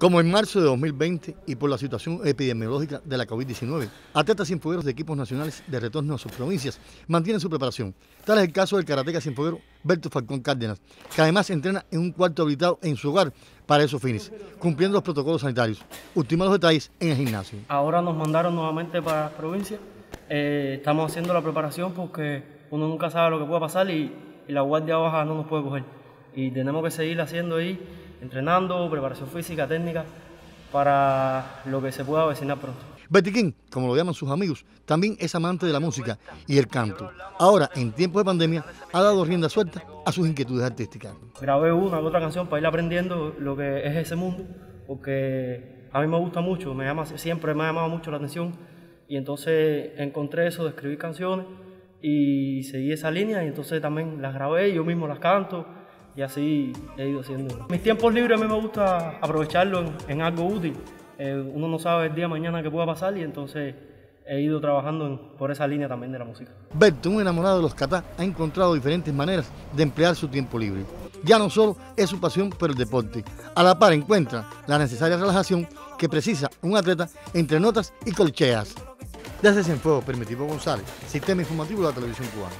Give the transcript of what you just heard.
Como en marzo de 2020 y por la situación epidemiológica de la COVID-19, atletas cienfuegueros de equipos nacionales de retorno a sus provincias mantienen su preparación. Tal es el caso del karateca cienfueguero Berto Falcón Cárdenas, que además entrena en un cuarto habilitado en su hogar para esos fines, cumpliendo los protocolos sanitarios. Últimos detalles en el gimnasio. Ahora nos mandaron nuevamente para la provincia. Eh, estamos haciendo la preparación porque uno nunca sabe lo que puede pasar y, y la guardia baja no nos puede coger. Y tenemos que seguir haciendo ahí entrenando, preparación física, técnica, para lo que se pueda avecinar pronto. Betty King, como lo llaman sus amigos, también es amante de la música y el canto. Ahora, en tiempos de pandemia, ha dado rienda suelta a sus inquietudes artísticas. Grabé una u otra canción para ir aprendiendo lo que es ese mundo, porque a mí me gusta mucho, me llama, siempre me ha llamado mucho la atención. Y entonces encontré eso de escribir canciones y seguí esa línea y entonces también las grabé, yo mismo las canto y así he ido haciendo. Mis tiempos libres a mí me gusta aprovecharlo en, algo útil. Eh, uno no sabe el día de mañana qué pueda pasar y entonces he ido trabajando por esa línea también de la música. Berto, un enamorado de los catá, ha encontrado diferentes maneras de emplear su tiempo libre. Ya no solo es su pasión por el deporte, a la par encuentra la necesaria relajación que precisa un atleta entre notas y colcheas. Desde Cienfuegos, Permitivo González, Sistema Informativo de la Televisión Cubana.